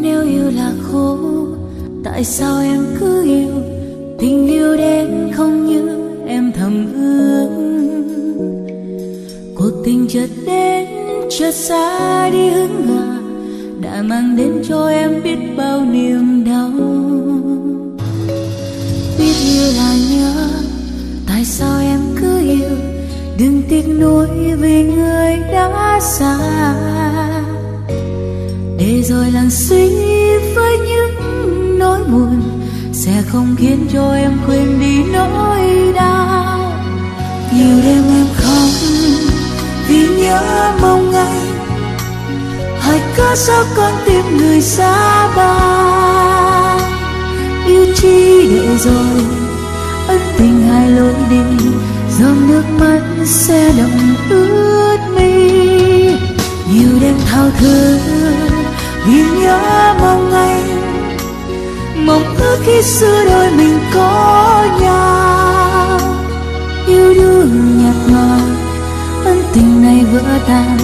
若 yêu là khổ. Tại sao em cứ yêu tình yêu đến không như em thầm ước? Cuộc tình chợt đến, chợt xa đi hứng ngờ đã mang đến cho em biết bao niềm đau. Biết yêu là nhớ, tại sao em cứ yêu? Đừng tiếc nuối vì người đã xa. Để rồi lặng suy với những nỗi buồn sẽ không khiến cho em quên đi nỗi đau. Nhiều đêm em khóc vì nhớ mong anh. Hỏi cớ sao con tìm người xa ba? Yêu chi để rồi, ân tình hai lối đi. Dòng nước mắt sẽ đậm ướt mi. Nhiều đêm thao thức vì nhớ mong anh mong ước khi xưa đôi mình có nhau. Yêu đương nhạt nhòa, ân tình này vỡ tan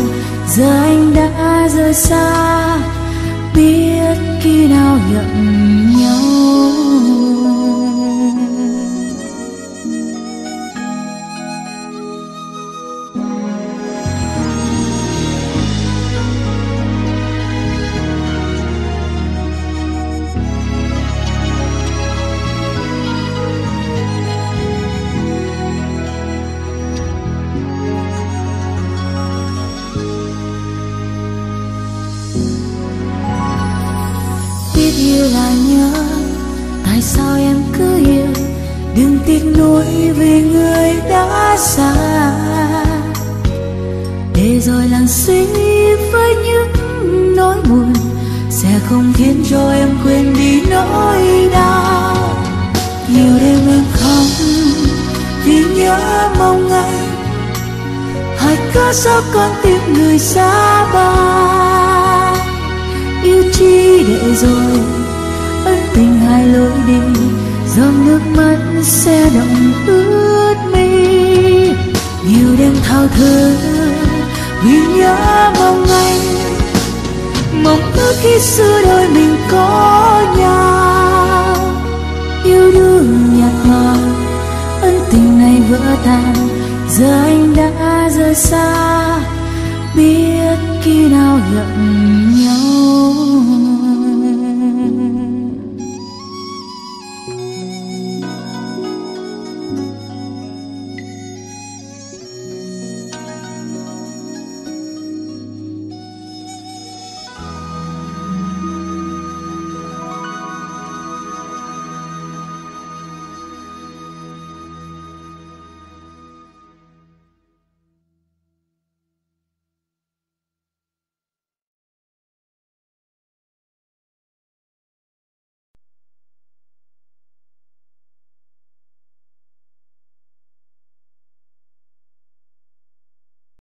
giờ anh đã rời xa. Biết khi nào nhận biết yêu là nhớ. Tại sao em cứ yêu đừng tiếc nuối vì người đã xa. Để rồi lặng suy với những nỗi buồn, sẽ không khiến cho em quên đi nỗi đau. Nhiều đêm em khóc vì nhớ mong ngày hãy cớ sao con tim người xa hai lối đi, dòng nước mắt sẽ đọng ướt mi. Nhiều đêm thao thức vì nhớ mong anh. Mong ước khi xưa đôi mình có nhau. Yêu đương nhạt nhòa, ân tình này vỡ tan. Giờ anh đã rời xa, biết khi nào gặp nhau